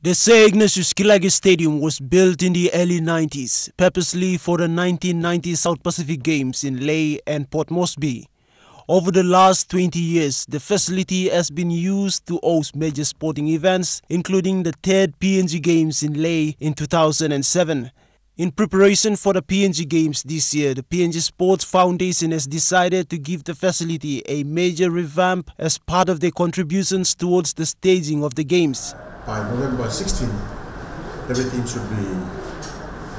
The Sir Ignatius Kilage Stadium was built in the early 90s, purposely for the 1990 South Pacific Games in Lae and Port Moresby. Over the last 20 years, the facility has been used to host major sporting events, including the third PNG Games in Lae in 2007. In preparation for the PNG Games this year, the PNG Sports Foundation has decided to give the facility a major revamp as part of their contributions towards the staging of the Games by November 16, everything should be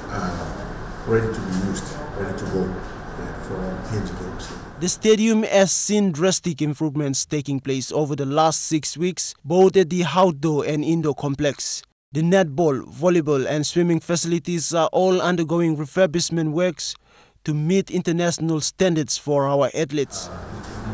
uh, ready to be used, ready to go uh, for PNG Games. The stadium has seen drastic improvements taking place over the last six weeks, both at the outdoor and indoor complex. The netball, volleyball, and swimming facilities are all undergoing refurbishment works to meet international standards for our athletes.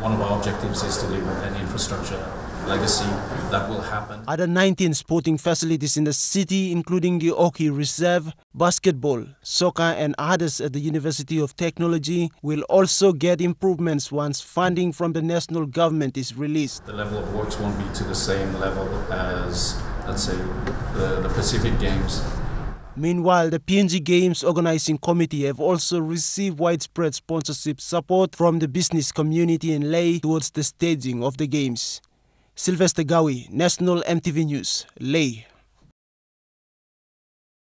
One of our objectives is to leave an infrastructure legacy that will happen. Other 19 sporting facilities in the city, including the Oki Reserve, basketball, soccer, and others at the University of Technology, will also get improvements once funding from the national government is released. The level of works won't be to the same level as, let's say, the, the Pacific Games. Meanwhile, the PNG Games Organizing Committee have also received widespread sponsorship support from the business community in Lae towards the staging of the Games. Sylvester Gawi, National EMTV News, Lae.